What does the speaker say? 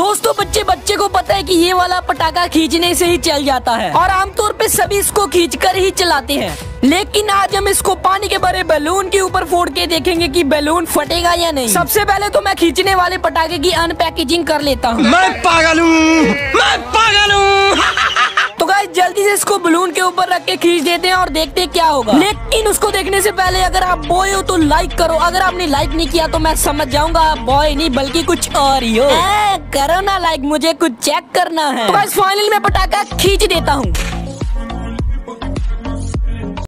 दोस्तों, बच्चे बच्चे को पता है कि ये वाला पटाखा खींचने से ही चल जाता है। और आमतौर पे सभी इसको खींच कर ही चलाते हैं। लेकिन आज हम इसको पानी के भरे बैलून के ऊपर फोड़ के देखेंगे कि बैलून फटेगा या नहीं। सबसे पहले तो मैं खींचने वाले पटाखे की अनपैकेजिंग कर लेता हूँ। मैं पागल हूँ। जल्दी से इसको बलून के ऊपर रख के खींच देते हैं और देखते हैं क्या होगा। लेकिन उसको देखने से पहले अगर आप बॉय हो तो लाइक करो। अगर आपने लाइक नहीं किया तो मैं समझ जाऊँगा आप बॉय नहीं बल्कि कुछ और ही हो। करो ना लाइक मुझे कुछ चेक करना है। तो बस फाइनल में पटाखा खींच देता हूँ।